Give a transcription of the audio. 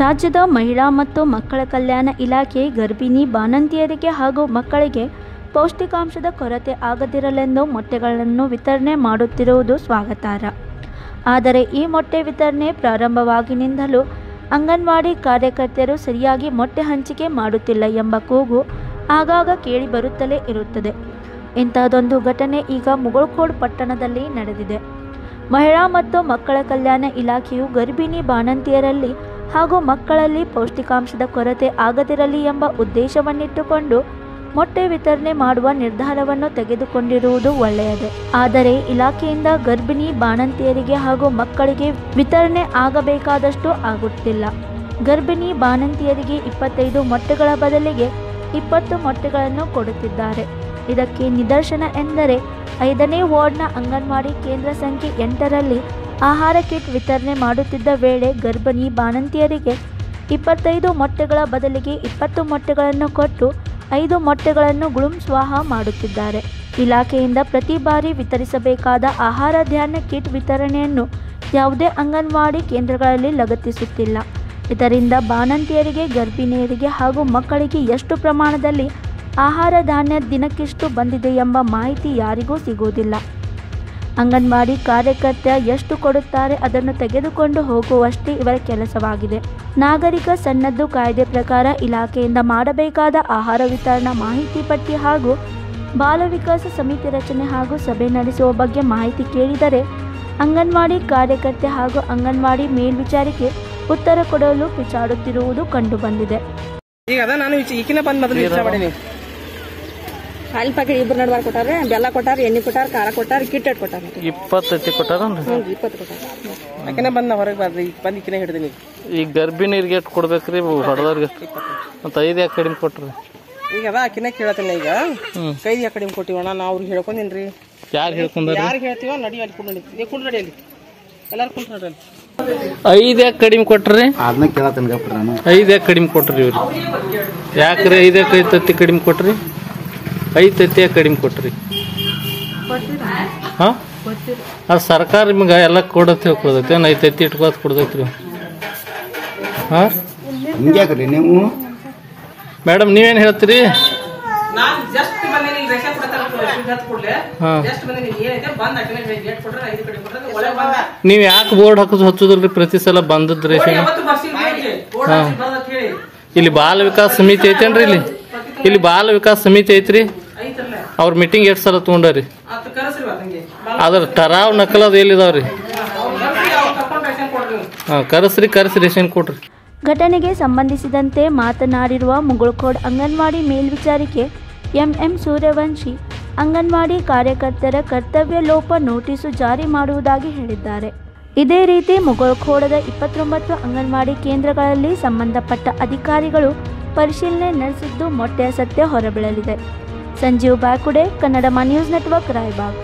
ರಾಜ್ಯದ ಮಹಿಳಾ ಮತ್ತು ಮಕ್ಕಳ ಕಲ್ಯಾಣ ಇಲಾಖೆ ಗರ್ಭಿಣಿ ಬಾಣಂತಿಯರಿಗೆ ಹಾಗೂ ಮಕ್ಕಳಿಗೆ ಪೌಷ್ಟಿಕಾಂಶದ ಕೊರತೆ ಆಗದಿರಲೆಂದು ಮೊಟ್ಟೆಗಳನ್ನು ವಿತರಣೆ ಮಾಡುತ್ತಿರುವುದು ಸ್ವಾಗತಾರ್ಹ. ಆದರೆ ಈ ಮೊಟ್ಟೆ ವಿತರಣೆ ಪ್ರಾರಂಭವಾಗಿನಿಂದಲೂ ಅಂಗನವಾಡಿ ಕಾರ್ಯಕರ್ತೆಯರು ಸರಿಯಾಗಿ ಮೊಟ್ಟೆ ಹಂಚಿಕೆ ಮಾಡುತ್ತಿಲ್ಲ ಎಂಬ ಕೂಗು ಆಗಾಗ ಕೇಳಿ ಬರುತ್ತಲೇ ಇರುತ್ತದೆ. ಇಂತಹದೊಂದು ಘಟನೆ ಈಗ ಮುಗಳ್ಕೋಡ್ ಪಟ್ಟಣದಲ್ಲಿ ನಡೆದಿದೆ. ಮಹಿಳಾ ಮತ್ತು ಮಕ್ಕಳ ಕಲ್ಯಾಣ ಇಲಾಖೆಯು ಗರ್ಭಿಣಿ ಬಾಣಂತಿಯರಲ್ಲಿ ಹಾಗೂ ಮಕ್ಕಳಲ್ಲಿ ಪೌಷ್ಟಿಕಾಂಶದ ಕೊರತೆ ಆಗದಿರಲಿ ಎಂಬ ಉದ್ದೇಶವನ್ನಿಟ್ಟುಕೊಂಡು ಮೊಟ್ಟೆ ವಿತರಣೆ ಮಾಡುವ ನಿರ್ಧಾರವನ್ನು ತೆಗೆದುಕೊಂಡಿರುವುದು ಒಳ್ಳೆಯದೇ. ಆದರೆ ಇಲಾಖೆಯಿಂದ ಗರ್ಭಿಣಿ ಬಾಣಂತಿಯರಿಗೆ ಹಾಗೂ ಮಕ್ಕಳಿಗೆ ವಿತರಣೆ ಆಗಬೇಕಾದಷ್ಟು ಆಗುತ್ತಿಲ್ಲ. ಗರ್ಭಿಣಿ ಬಾಣಂತಿಯರಿಗೆ ಇಪ್ಪತ್ತೈದು ಮೊಟ್ಟೆಗಳ ಬದಲಿಗೆ ಇಪ್ಪತ್ತು ಮೊಟ್ಟೆಗಳನ್ನು ಕೊಡುತ್ತಿದ್ದಾರೆ. ಇದಕ್ಕೆ ನಿದರ್ಶನ ಎಂದರೆ ಐದನೇ ವಾರ್ಡ್ನ ಅಂಗನವಾಡಿ ಕೇಂದ್ರ ಸಂಖ್ಯೆ ಎಂಟರಲ್ಲಿ ಆಹಾರ ಕಿಟ್ ವಿತರಣೆ ಮಾಡುತ್ತಿದ್ದ ವೇಳೆ ಗರ್ಭಿಣಿ ಬಾಣಂತಿಯರಿಗೆ ಇಪ್ಪತ್ತೈದು ಮೊಟ್ಟೆಗಳ ಬದಲಿಗೆ ಇಪ್ಪತ್ತು ಮೊಟ್ಟೆಗಳನ್ನು ಕೊಟ್ಟು ಐದು ಮೊಟ್ಟೆಗಳನ್ನು ಗುಳುಂ ಸ್ವಾಹ ಮಾಡುತ್ತಿದ್ದಾರೆ. ಇಲಾಖೆಯಿಂದ ಪ್ರತಿ ಬಾರಿ ವಿತರಿಸಬೇಕಾದ ಆಹಾರ ಧಾನ್ಯ ಕಿಟ್ ವಿತರಣೆಯನ್ನು ಯಾವುದೇ ಅಂಗನವಾಡಿ ಕೇಂದ್ರಗಳಲ್ಲಿ ಲಗತ್ತಿಸುತ್ತಿಲ್ಲ. ಇದರಿಂದ ಬಾಣಂತಿಯರಿಗೆ, ಗರ್ಭಿಣಿಯರಿಗೆ ಹಾಗೂ ಮಕ್ಕಳಿಗೆ ಎಷ್ಟು ಪ್ರಮಾಣದಲ್ಲಿ ಆಹಾರ ಧಾನ್ಯ ದಿನಕ್ಕಿಷ್ಟು ಬಂದಿದೆ ಎಂಬ ಮಾಹಿತಿ ಯಾರಿಗೂ ಸಿಗುವುದಿಲ್ಲ. ಅಂಗನವಾಡಿ ಕಾರ್ಯಕರ್ತ ಎಷ್ಟು ಕೊಡುತ್ತಾರೆ ಅದನ್ನು ತೆಗೆದುಕೊಂಡು ಹೋಗುವಷ್ಟೇ ಇವರ ಕೆಲಸವಾಗಿದೆ. ನಾಗರಿಕ ಸನ್ನದ್ದು ಕಾಯ್ದೆ ಪ್ರಕಾರ ಇಲಾಖೆಯಿಂದ ಮಾಡಬೇಕಾದ ಆಹಾರ ವಿತರಣಾ ಮಾಹಿತಿ ಪಟ್ಟಿ ಹಾಗೂ ಬಾಲ ವಿಕಾಸ ಸಮಿತಿ ರಚನೆ ಹಾಗೂ ಸಭೆ ನಡೆಸುವ ಬಗ್ಗೆ ಮಾಹಿತಿ ಕೇಳಿದರೆ ಅಂಗನವಾಡಿ ಕಾರ್ಯಕರ್ತೆ ಹಾಗೂ ಅಂಗನವಾಡಿ ಮೇಲ್ವಿಚಾರಿಕೆ ಉತ್ತರ ಕೊಡಲು ಪಿಚಾಡುತ್ತಿರುವುದು ಕಂಡುಬಂದಿದೆ. ಈಗ ಅದ ನಾನು ಈಕಿನ ಬಂದ್ ಮೊದಲು ವಿಚಾರ ಹಾಲಿನ ಪ್ಯಾಕೆಟ್ ಇಬ್ರು ನಡುವಾರ ಕೊಟ್ಟಾರೆ ಬೆಲ್ಲ ಕೊಟ್ಟಾರ ಎಣ್ಣೆ ಕೊಟ್ಟಾರ ಖಾರ ಕೊಟ್ಟಾರ ಕಿಟ್ ಇಟ್ ಕೊಟ್ಟಾರ ಇಪ್ಪತ್ತೈತಿ ಹ್ಞೂ ಇಪ್ಪತ್ತು ಕೊಟ್ಟಾರ. ಯಾಕೆ ಬಂದ ಹೊರಗೆ ಬರ್ರಿ ಈಗ ಬಂದ ಇಕ್ಕಿನ ಹಿಡ್ದೀನಿ. ಈಗ ಗರ್ಭಿಣಿಯರಿಗೆ ಎಷ್ಟು ಕೊಡ್ಬೇಕ್ರಿ ಹೊಡೆದವ್ರಿಗೆ ಮತ್ತು ಐದು ಯಾಕೆ ಕಡಿಮೆ ಕೊಟ್ರಿ? ಈಗ ಅದ ಆಕಿನ ಕೇಳತ್ತೀನಿ ಈಗ. ಕೈದು ಯಾಕೆ ಕಡಿಮೆ ಕೊಟ್ಟಿವಣ ನಾ ಅವ್ರಿಗೆ ಹೇಳ್ಕೊಂಡಿನ್ರಿ. ಯಾರು ಹೇಳ್ಕೊಂಡ್ರಿ ಯಾರು ಹೇಳ್ತೀವ? ನಡಿ ಅಲ್ಲಿ ಕುಂಡ್ ನಡಿ ನೀವು ಕುಂಡ್ ನಡಿ ಅಲ್ಲಿ. ಎಲ್ಲರೂ ಕುಂಟ್ ನಡಿ ಅಲ್ಲಿ. ಐದು ಯಾಕೆ ಕಡಿಮೆ ಕೊಟ್ರಿ? ಅದನ್ನ ಕೇಳತ್ತೇನೆ ಐದ್ ನಾನು. ಐದು ಯಾಕೆ ಕಡಿಮೆ ಕೊಟ್ರಿ ಇವ್ರಿ? ಯಾಕ್ರಿ ಐದು ಯಾಕೆ ಐದು ತತ್ತಿ ಕಡಿಮೆ ಕೊಟ್ರಿ? ಐದು ತತ್ತಿ ಕಡಿಮೆ ಕೊಟ್ರಿ. ಹಾಂ? ಅದು ಸರ್ಕಾರ ನಿಮ್ಗೆ ಎಲ್ಲ ಕೊಡತ್ತೆ ಕೊಡ್ತೈತಿ. ಏನು ಐದು ತತ್ತಿ ಇಟ್ಕೋತ ಕೊಡ್ತೈತ್ರಿ ಹಾಂ? ಹಿಂಗ್ಯಾಕ್ರಿ ನೀವು? ಮೇಡಮ್ ನೀವೇನು ಹೇಳ್ತೀರಿ? ಹಾಂ. ನೀವು ಯಾಕೆ ಬೋರ್ಡ್ ಹಾಕೋದು ಹಚ್ಚುದ್ರಿ ಪ್ರತಿ ಸಲ ಬಂದದ್ದು ರೇಷನ್. ಹೇಳಿ. ಇಲ್ಲಿ ಬಾಲ ವಿಕಾಸ ಸಮಿತಿ ಐತೇನ್ರಿ ಇಲ್ಲಿ? ಇಲ್ಲಿ ಬಾಲ ವಿಕಾಸ ಸಮಿತಿ ಐತ್ರಿ? ಅವ್ರ ಮೀಟಿಂಗ್ ಎಷ್ಟು ಸಲ ತೊಗೊಂಡಾರಿ? ಅದ್ ಕರೆಸ್ರಿ ತಂಗಿ. ಅದ್ರ ಟರಾವ್ ನಕಲದು ಎಲ್ಲಿದಾವ್ರಿ? ಹಾಂ ಕರೆಸ್ರಿ ಕರೆಸಿ ರೇಷನ್ ಕೊಡ್ರಿ. ಘಟನೆಗೆ ಸಂಬಂಧಿಸಿದಂತೆ ಮಾತನಾಡಿರುವ ಮುಗುಳ್ಕೋಡ್ ಅಂಗನವಾಡಿ ಮೇಲ್ವಿಚಾರಿಕೆ ಎಂಎಂ ಸೂರ್ಯವಂಶಿ ಅಂಗನವಾಡಿ ಕಾರ್ಯಕರ್ತರ ಕರ್ತವ್ಯ ಲೋಪ ನೋಟಿಸು ಜಾರಿ ಮಾಡುವುದಾಗಿ ಹೇಳಿದ್ದಾರೆ. ಇದೇ ರೀತಿ ಮುಗುಳ್ಕೋಡದ ಇಪ್ಪತ್ತೊಂಬತ್ತು ಅಂಗನವಾಡಿ ಕೇಂದ್ರಗಳಲ್ಲಿ ಸಂಬಂಧಪಟ್ಟ ಅಧಿಕಾರಿಗಳು ಪರಿಶೀಲನೆ ನಡೆಸಿದ್ದು ಮೊಟ್ಟೆಯ ಸತ್ಯ ಹೊರಬೀಳಲಿದೆ. Sanjeev Bakude Kannada news network Raybag.